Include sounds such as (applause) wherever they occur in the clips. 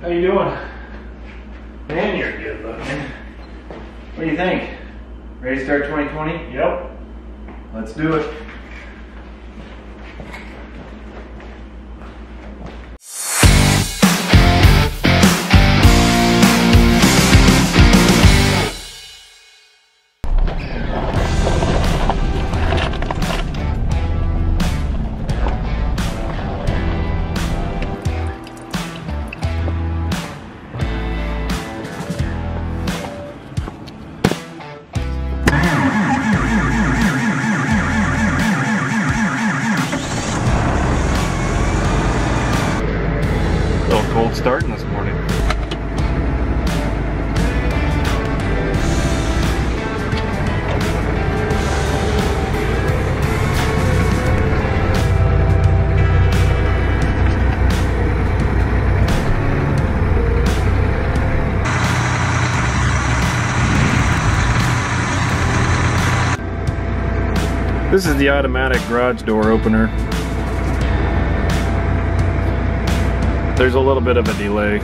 How you doing? Man, you're good looking. What do you think? Ready to start 2020? Yep. Let's do it. This is the automatic garage door opener. There's a little bit of a delay.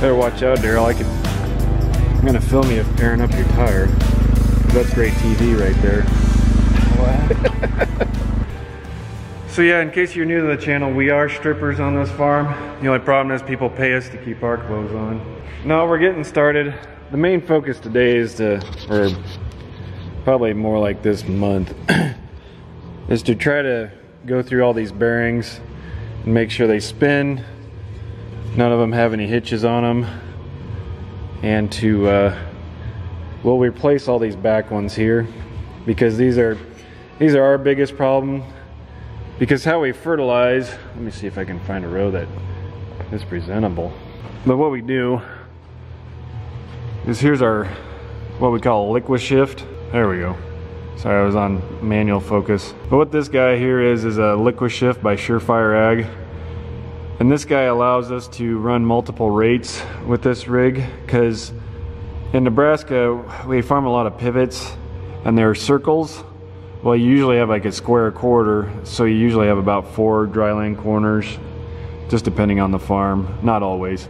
Better watch out, Daryl. I could. I'm gonna film you airing up your tire. That's great TV right there. (laughs) So yeah, in case you're new to the channel, we are strippers on this farm. The only problem is people pay us to keep our clothes on. No, we're getting started. The main focus today is to, or probably more like this month, (clears throat) is to try to go through all these bearings and make sure they spin. None of them have any hitches on them. And to, uh, we'll replace all these back ones here because these are, these are our biggest problem. Because how we fertilize let me see if I can find a row that is presentable. But what we do is here's our what we call a liquid shift. There we go. Sorry I was on manual focus. But what this guy here is is a liquid shift by Surefire Ag. And this guy allows us to run multiple rates with this rig because in Nebraska we farm a lot of pivots and they're circles well, you usually have like a square quarter, so you usually have about four dry land corners, just depending on the farm. Not always,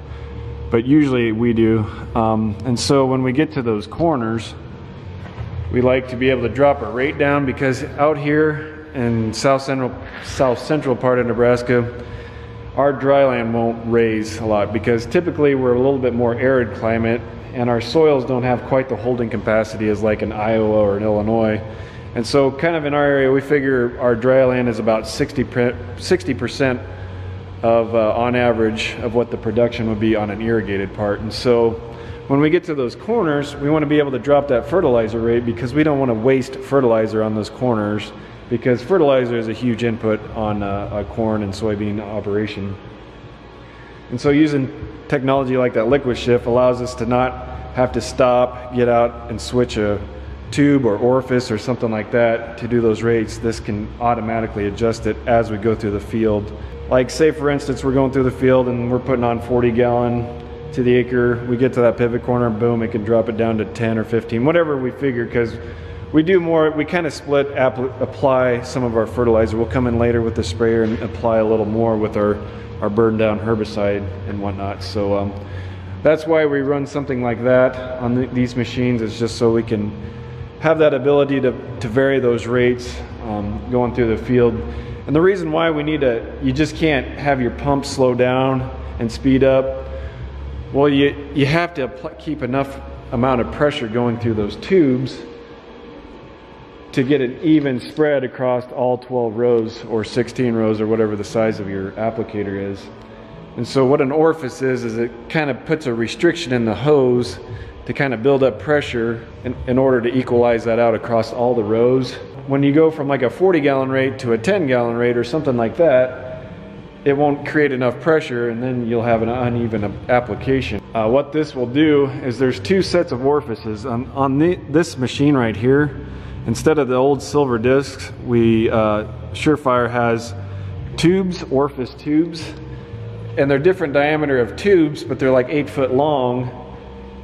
but usually we do. Um, and so when we get to those corners, we like to be able to drop our rate down because out here in south central south central part of Nebraska, our dry land won't raise a lot because typically we're a little bit more arid climate and our soils don't have quite the holding capacity as like in Iowa or in Illinois. And so kind of in our area, we figure our dry land is about 60, 60% of, uh, on average, of what the production would be on an irrigated part. And so when we get to those corners, we want to be able to drop that fertilizer rate because we don't want to waste fertilizer on those corners because fertilizer is a huge input on uh, a corn and soybean operation. And so using technology like that liquid shift allows us to not have to stop, get out and switch a tube or orifice or something like that to do those rates, this can automatically adjust it as we go through the field. Like say for instance, we're going through the field and we're putting on 40 gallon to the acre. We get to that pivot corner, boom, it can drop it down to 10 or 15, whatever we figure, because we do more, we kind of split, apply some of our fertilizer. We'll come in later with the sprayer and apply a little more with our, our burn down herbicide and whatnot. So um, that's why we run something like that on the, these machines is just so we can have that ability to, to vary those rates um, going through the field. And the reason why we need to, you just can't have your pump slow down and speed up. Well, you, you have to keep enough amount of pressure going through those tubes to get an even spread across all 12 rows or 16 rows or whatever the size of your applicator is. And so what an orifice is, is it kind of puts a restriction in the hose to kind of build up pressure in, in order to equalize that out across all the rows. When you go from like a 40 gallon rate to a 10 gallon rate or something like that, it won't create enough pressure and then you'll have an uneven application. Uh, what this will do is there's two sets of orifices on, on the, this machine right here instead of the old silver discs, we uh, Surefire has tubes, orifice tubes, and they're different diameter of tubes, but they're like eight foot long.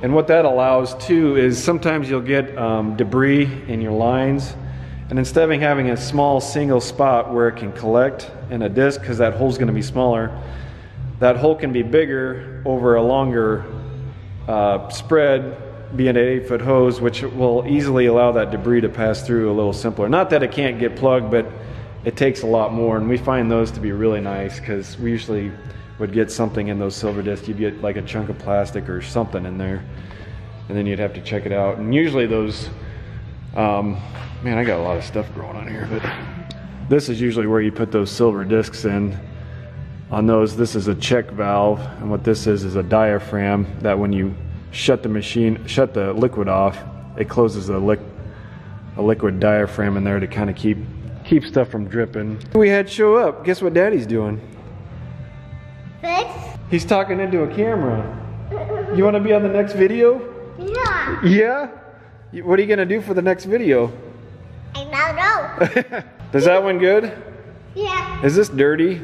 And what that allows too is sometimes you'll get um, debris in your lines. And instead of having a small single spot where it can collect in a disc, because that hole's gonna be smaller, that hole can be bigger over a longer uh, spread, being an eight foot hose, which will easily allow that debris to pass through a little simpler. Not that it can't get plugged, but it takes a lot more. And we find those to be really nice because we usually would get something in those silver discs. You'd get like a chunk of plastic or something in there, and then you'd have to check it out. And usually those, um, man, I got a lot of stuff growing on here, but this is usually where you put those silver discs in. On those, this is a check valve, and what this is is a diaphragm that when you shut the machine, shut the liquid off, it closes a, lick, a liquid diaphragm in there to kind of keep keep stuff from dripping. We had show up. Guess what Daddy's doing? Fix? He's talking into a camera. You want to be on the next video? Yeah. Yeah. What are you gonna do for the next video? I don't know. Does that one good? Yeah. Is this dirty?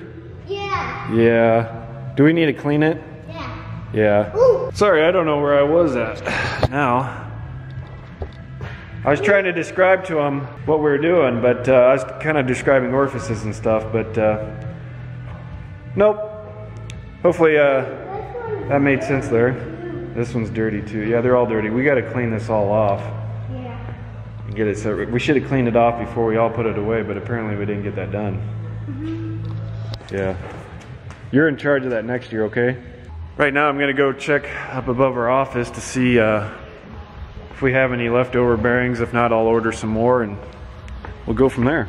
Yeah. Yeah. Do we need to clean it? Yeah. Ooh. Sorry, I don't know where I was at. (sighs) Now, I was trying to describe to him what we were doing, but uh, I was kind of describing orifices and stuff, but uh, nope. Hopefully uh, that made sense there. This one's dirty too. Yeah, they're all dirty. We got to clean this all off Yeah. and get it separate. We should have cleaned it off before we all put it away, but apparently we didn't get that done. Yeah. You're in charge of that next year, okay? Right now, I'm gonna go check up above our office to see uh, if we have any leftover bearings. If not, I'll order some more and we'll go from there.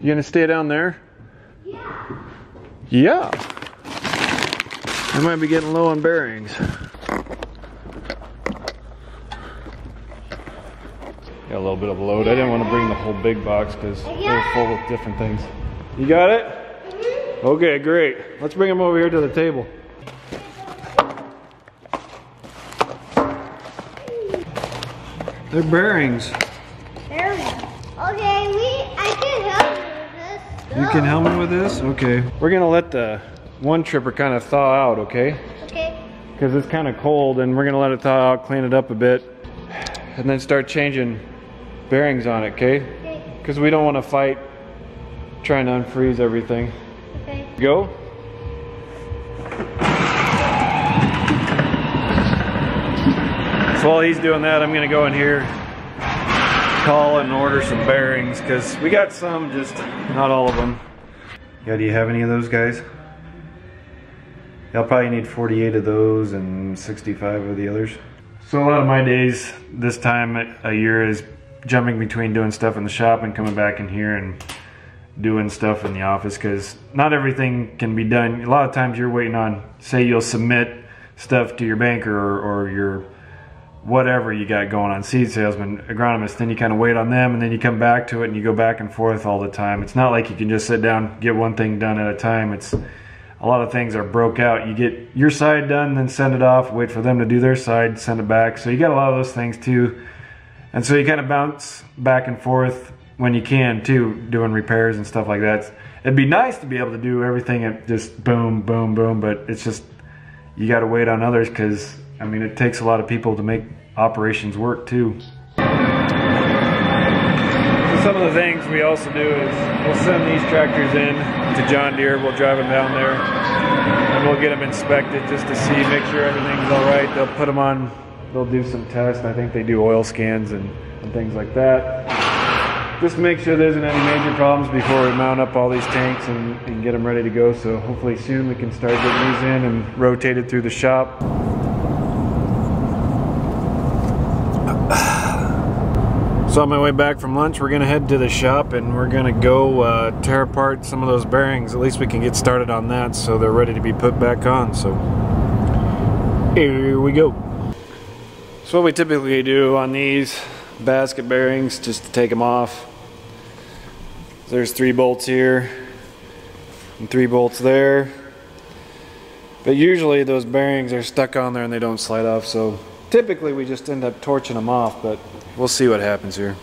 You gonna stay down there? Yeah. Yeah. I might be getting low on bearings. A little bit of a load. I didn't want to bring the whole big box because they're full with different things. You got it? Mm-hmm. Okay, great. Let's bring them over here to the table. They're bearings. Go. Okay, we. I can help you with this. You can help me with this? Okay. We're gonna let the one stripper kind of thaw out, okay? Okay. because it's kind of cold and we're gonna let it thaw out, clean it up a bit, and then start changing bearings on it, okay? Okay. Because we don't want to fight trying to unfreeze everything. Okay. Go. So while he's doing that, I'm gonna go in here, call and order some bearings because we got some, just not all of them. Yeah, do you have any of those guys? I'll probably need 48 of those and 65 of the others. So a lot of my days this time a year is jumping between doing stuff in the shop and coming back in here and doing stuff in the office because not everything can be done. A lot of times you're waiting on, say you'll submit stuff to your banker or, or your whatever you got going on, seed salesman, agronomist, then you kind of wait on them and then you come back to it and you go back and forth all the time. It's not like you can just sit down, get one thing done at a time. It's a lot of things are broke out. You get your side done, then send it off, wait for them to do their side, send it back. So you got a lot of those things too. And so you kind of bounce back and forth when you can too, doing repairs and stuff like that. It'd be nice to be able to do everything at just boom, boom, boom, but it's just, you got to wait on others because, I mean, it takes a lot of people to make operations work too. Some of the things we also do is we'll send these tractors in to John Deere. We'll drive them down there and we'll get them inspected just to see, make sure everything's all right. They'll put them on, they'll do some tests. I think they do oil scans and, and things like that. Just make sure there isn't any major problems before we mount up all these tanks and, and get them ready to go. So hopefully soon we can start getting these in and rotated through the shop. (sighs) So on my way back from lunch, we're gonna head to the shop and we're gonna go uh, tear apart some of those bearings. At least we can get started on that so they're ready to be put back on. So here we go. So what we typically do on these basket bearings, just to take them off. There's three bolts here and three bolts there. But usually those bearings are stuck on there and they don't slide off, so typically we just end up torching them off, but we'll see what happens here.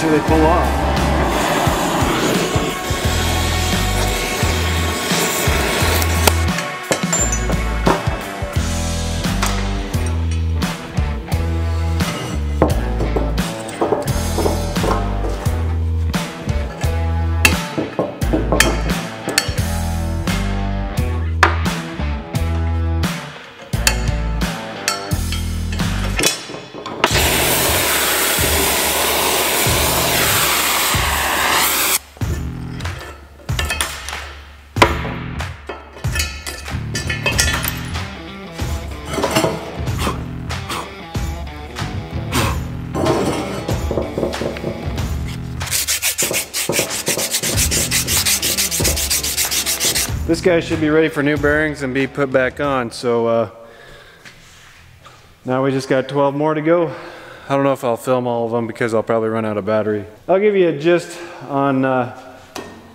They pull off. This guy should be ready for new bearings and be put back on. So uh, now we just got 12 more to go. I don't know if I'll film all of them because I'll probably run out of battery. I'll give you a gist on uh,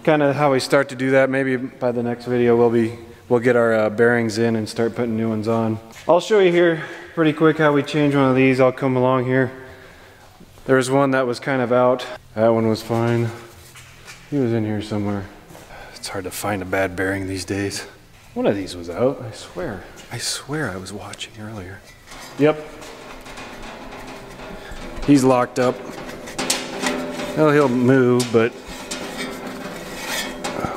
kind of how we start to do that. Maybe by the next video we'll be we'll get our uh, bearings in and start putting new ones on. I'll show you here pretty quick how we change one of these. I'll come along here. There was one that was kind of out. That one was fine. He was in here somewhere. It's hard to find a bad bearing these days. One of these was out, I swear. I swear I was watching earlier. Yep. He's locked up. Well, he'll move, but.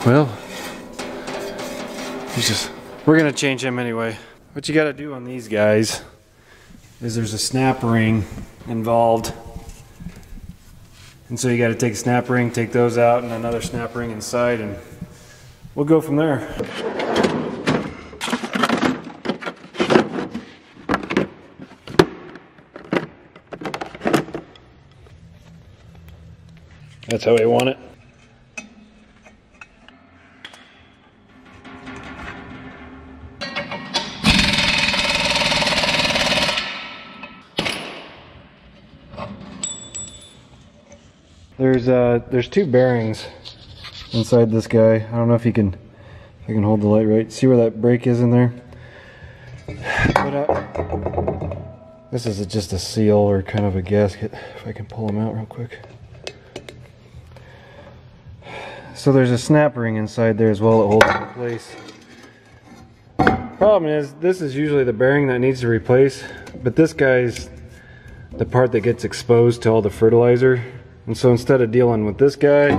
Well. He's just. We're gonna change him anyway. What you gotta do on these guys is there's a snap ring involved. And so you gotta take a snap ring, take those out, and another snap ring inside, and we'll go from there. That's how we want it. There's uh there's two bearings inside this guy. I don't know if you can if I can hold the light right. See where that brake is in there? But uh, this is a, just a seal or kind of a gasket. If I can pull them out real quick. So there's a snap ring inside there as well that holds it in place. Problem is, this is usually the bearing that needs to replace, but this guy's the part that gets exposed to all the fertilizer. And so instead of dealing with this guy,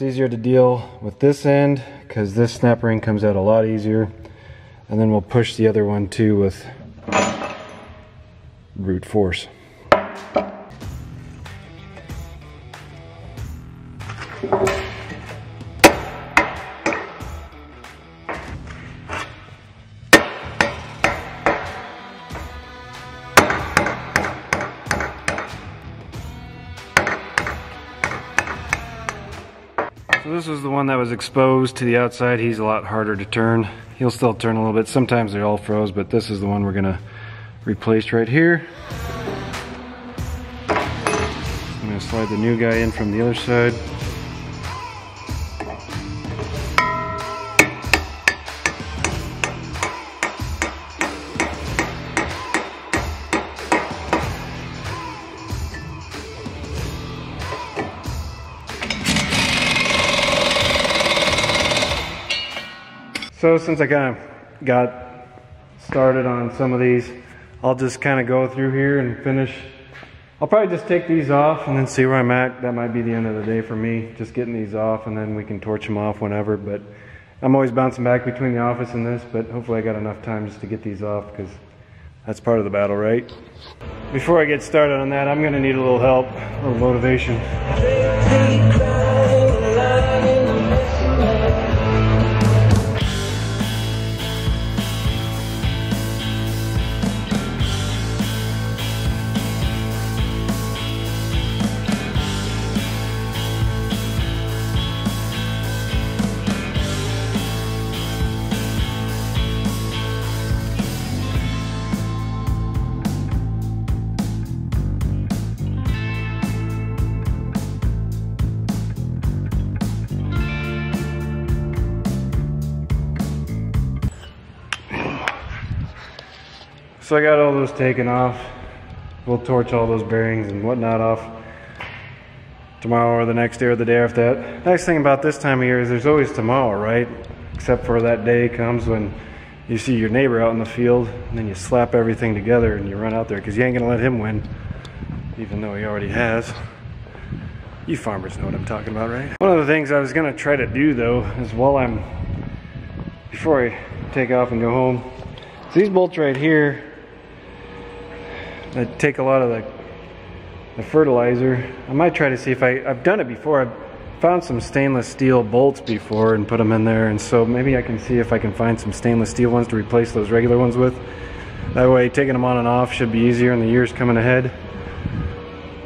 it's easier to deal with this end because this snap ring comes out a lot easier. And then we'll push the other one too with brute force. So this was the one that was exposed to the outside. He's a lot harder to turn. He'll still turn a little bit. Sometimes they're all froze, but this is the one we're gonna replace right here. I'm gonna slide the new guy in from the other side. So since I kind of got started on some of these, I'll just kind of go through here and finish. I'll probably just take these off and then see where I'm at. That might be the end of the day for me, just getting these off and then we can torch them off whenever. But I'm always bouncing back between the office and this, but hopefully I got enough time just to get these off because that's part of the battle, right? Before I get started on that, I'm gonna need a little help, a little motivation. So I got all those taken off. We'll torch all those bearings and whatnot off tomorrow or the next day or the day after that. Nice thing about this time of year is there's always tomorrow, right? Except for that day comes when you see your neighbor out in the field and then you slap everything together and you run out there because you ain't gonna let him win, even though he already has. You farmers know what I'm talking about, right? One of the things I was gonna try to do though is while I'm, before I take off and go home, these bolts right here I take a lot of the, the fertilizer. I might try to see if I, I've done it before. I've found some stainless steel bolts before and put them in there. And so maybe I can see if I can find some stainless steel ones to replace those regular ones with. That way taking them on and off should be easier in the years coming ahead.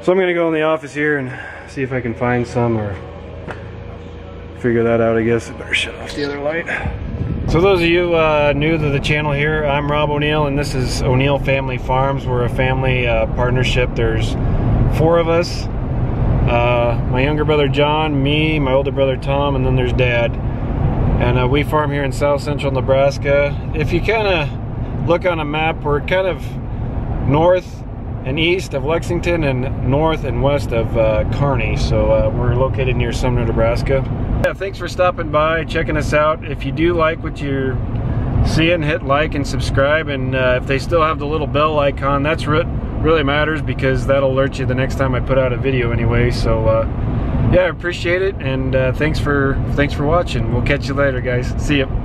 So I'm gonna go in the office here and see if I can find some or figure that out, I guess. I better shut off the other light. So those of you uh, new to the channel here, I'm Rob O'Neill and this is O'Neill Family Farms. We're a family uh, partnership. There's four of us. Uh, my younger brother John, me, my older brother Tom, and then there's Dad. And uh, we farm here in south central Nebraska. If you kind of look on a map, we're kind of north and east of Lexington and north and west of uh, Kearney. So uh, we're located near Sumner, Nebraska. Yeah, thanks for stopping by, checking us out. If you do like what you're seeing, hit like and subscribe. And uh, if they still have the little bell icon, that's re really matters because that'll alert you the next time I put out a video anyway. So uh, yeah, I appreciate it. And uh, thanks for thanks for watching. We'll catch you later, guys. See ya.